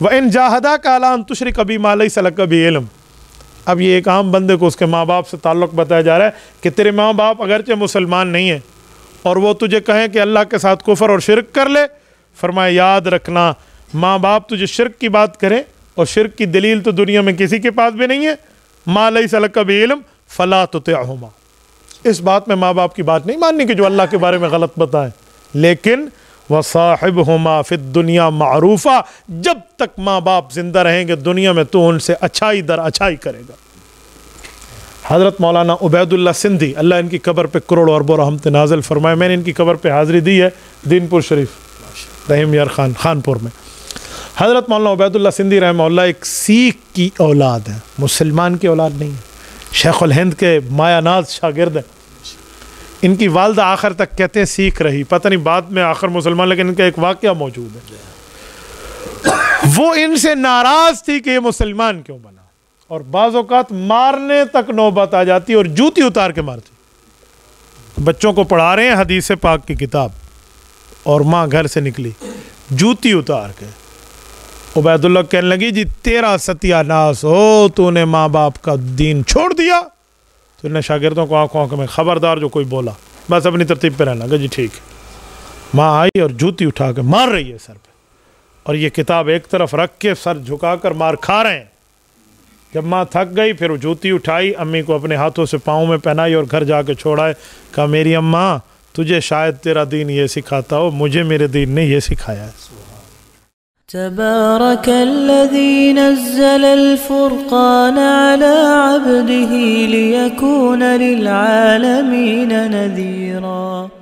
و ان جاہدہ کا اعلان تشری کبھی مالئی سلق کبھی علم اب یہ ایک عام بندے کو اس کے ماں باپ سے تعلق بتایا جا رہا ہے کہ تیرے ماں باپ اگرچہ مسلمان نہیں ہیں اور وہ تجھے کہیں کہ اللہ کے ساتھ کفر اور شرک کر لے فرمائے یاد رکھنا، ماں باپ تجھے شرک کی بات کریں اور شرک کی دلیل تو دنیا میں کسی کے پاس بھی نہیں ہے۔ ماں لئی سلق کبھی علم فلا تو اس بات میں ماں باپ کی بات نہیں ماننی کہ جو اللہ کے بارے میں غلط بتائیں۔ لیکن وہ صاحب فت دنیا معروفہ جب تک ماں باپ زندہ رہیں گے دنیا میں تو ان سے اچھائی در اچھائی کرے گا۔ حضرت مولانا عبید اللہ سندھی، اللہ ان کی قبر پہ کروڑ ارب و رحمت نازل فرمائے۔ میں نے ان کی قبر پہ حاضری دی ہے دین پور شریف، رحیم یار خان خان پور میں۔ حضرت مولانا عبید اللہ سندھی رحمہ اللہ ایک سیکھ کی اولاد ہے، مسلمان کی اولاد نہیں ہے۔ شیخ الہند کے مایا ناز شاگرد ہیں۔ ان کی والدہ آخر تک کہتے ہیں سیکھ رہی، پتہ نہیں بعد میں آخر مسلمان، لیکن ان کا ایک واقعہ موجود ہے۔ وہ ان سے ناراض تھی کہ یہ مسلمان کیوں بنا۔ اور بعض اوقات مارنے تک نوبت آ جاتی اور جوتی اتار کے مارتی۔ بچوں کو پڑھا رہے ہیں حدیث پاک کی کتاب، اور ماں گھر سے نکلی، جوتی اتار کے۔ عبید اللہ کہنے لگی جی تیرا ستیہ ناس ہو، تو نے ماں باپ کا دین چھوڑ دیا۔ تو انہیں شاگردوں کو آنکھوں آنکھوں میں خبردار جو کوئی بولا۔ بس اپنی ترتیب پہ رہنا۔ گا جی ٹھیک۔ ماں آئی اور جوتی اٹھا کے مار رہی ہے سر پہ۔ اور یہ کتاب ایک طرف رکھ کے سر جھکا کر مار کھا رہے ہیں۔ جب ماں تھک گئی، پھر وہ جوتی اٹھائی، امی کو اپنے ہاتھوں سے پاؤں میں پہنائی اور گھر جا کے چھوڑائے۔ کہا، میری اماں، تجھے شاید تیرا دین یہ سکھاتا ہو، مجھے میرے دین نے یہ سکھایا ہے۔ تبارك الذي نزل الفرقان على عبده ليكون للعالمين نذيراً.